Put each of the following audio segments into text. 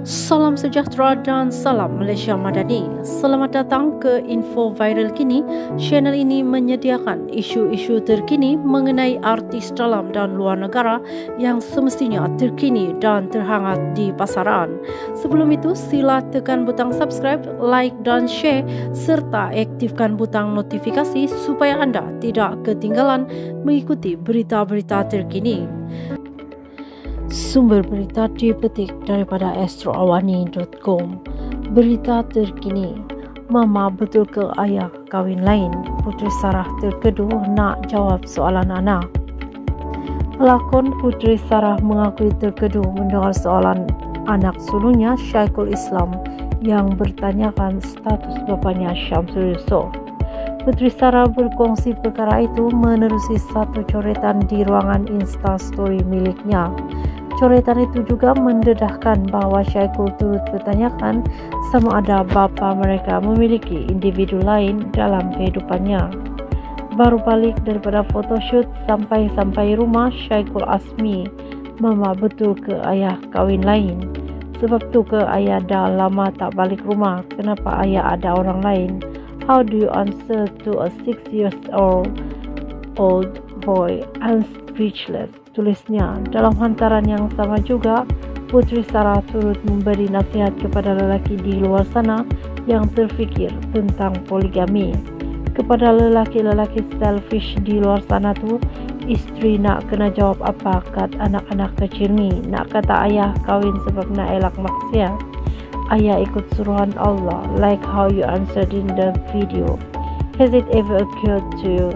Salam sejahtera dan salam Malaysia Madani. Selamat datang ke Info Viral Kini. Channel ini menyediakan isu-isu terkini mengenai artis dalam dan luar negara yang semestinya terkini dan terhangat di pasaran. Sebelum itu, sila tekan butang subscribe, like dan share serta aktifkan butang notifikasi supaya anda tidak ketinggalan mengikuti berita-berita terkini. Sumber berita dipetik daripada astroawani.com. Berita terkini. Mama betul ke ayah kahwin lain? Putri Sarah terkedu nak jawab soalan anak. Pelakon Putri Sarah mengakui terkedu mendengar soalan anak sulungnya Syaikul Islam yang bertanyakan status bapaknya Syamsul Yusof. Putri Sarah berkongsi perkara itu menerusi satu coretan di ruangan Instastory miliknya. Coretan itu juga mendedahkan bahawa Syaikul turut bertanyakan sama ada bapa mereka memiliki individu lain dalam kehidupannya. Baru balik daripada photoshoot sampai-sampai rumah Syaikul Asmi, Mama betul ke ayah kahwin lain? Sebab tu ke ayah dah lama tak balik rumah, kenapa ayah ada orang lain? How do you answer to a six years old old boy? I'm speechless tulisnya. Dalam hantaran yang sama juga, Putri Sarah turut memberi nasihat kepada lelaki di luar sana yang terfikir tentang poligami. Kepada lelaki-lelaki selfish di luar sana tu, isteri nak kena jawab apa kat anak-anak kecil ni. Nak kata ayah kahwin sebab nak elak maksiat. Ayah ikut suruhan Allah like how you answered in the video. Has it ever occurred to you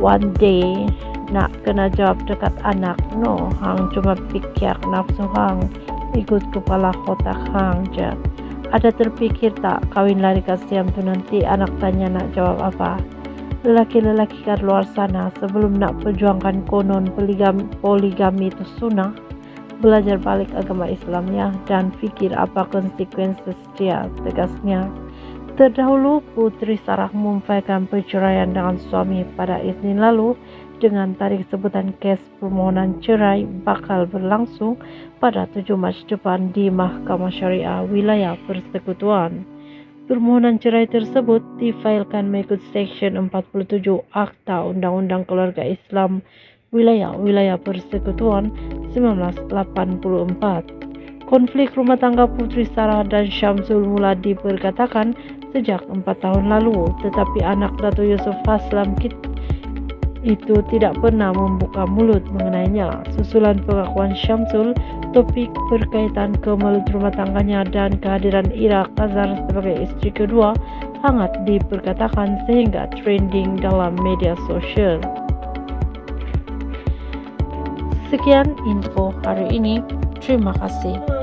one day nak kena jawab dekat anak. No hang cuma fikir nafsu hang ikut kepala kotak hang je. Ada terfikir tak kawin lari kasiam tu nanti anak tanya nak jawab apa? Lelaki-lelaki kat luar sana sebelum nak perjuangkan konon poligami, poligami itu sunnah belajar balik agama Islamnya dan fikir apa konsekuensi dia tegasnya terdahulu Putri Sarah memfahamkan perceraian dengan suami pada Isnin lalu dengan tarikh sebutan kes permohonan cerai bakal berlangsung pada 7 Mac depan di Mahkamah Syariah Wilayah Persekutuan. Permohonan cerai tersebut difailkan mengikut Seksyen 47 Akta Undang-Undang Keluarga Islam Wilayah-Wilayah Persekutuan 1984. Konflik rumah tangga Putri Sarah dan Syamsul mula diperkatakan sejak 4 tahun lalu, tetapi anak Dato' Yusuf Haslam itu tidak pernah membuka mulut mengenainya. Susulan pengakuan Syamsul, topik berkaitan kemelut rumah tangganya dan kehadiran Ira Kazar sebagai istri kedua hangat diperkatakan sehingga trending dalam media sosial. Sekian info hari ini. Terima kasih.